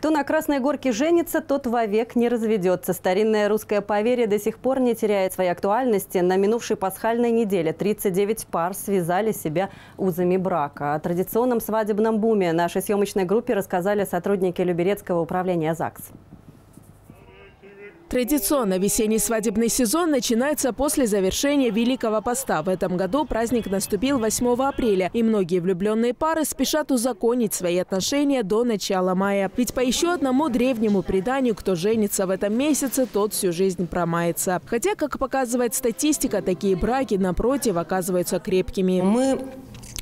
Кто на Красной Горке женится, тот вовек не разведется. Старинное русское поверье до сих пор не теряет своей актуальности. На минувшей пасхальной неделе 39 пар связали себя узами брака. О традиционном свадебном буме нашей съемочной группе рассказали сотрудники Люберецкого управления ЗАГС. Традиционно весенний свадебный сезон начинается после завершения Великого Поста. В этом году праздник наступил 8 апреля, и многие влюбленные пары спешат узаконить свои отношения до начала мая. Ведь по еще одному древнему преданию, кто женится в этом месяце, тот всю жизнь промается. Хотя, как показывает статистика, такие браки, напротив, оказываются крепкими. Мы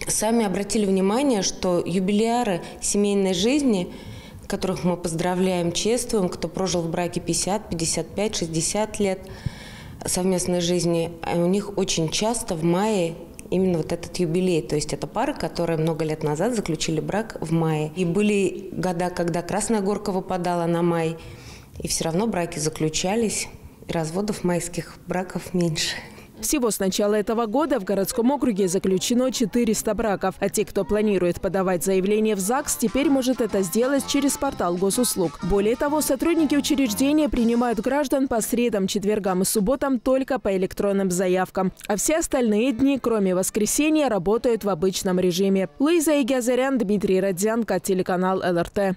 сами обратили внимание, что юбиляры семейной жизни – которых мы поздравляем, чествуем, кто прожил в браке 50, 55, 60 лет совместной жизни, а у них очень часто в мае именно вот этот юбилей. То есть это пары, которые много лет назад заключили брак в мае. И были года, когда Красная Горка выпадала на май, и все равно браки заключались, и разводов майских браков меньше. Всего с начала этого года в городском округе заключено 400 браков. А те, кто планирует подавать заявление в ЗАГС, теперь может это сделать через портал госуслуг. Более того, сотрудники учреждения принимают граждан по средам, четвергам и субботам только по электронным заявкам. А все остальные дни, кроме воскресенья, работают в обычном режиме. Луиза Игязарян, Дмитрий Родзянко, телеканал ЛРТ.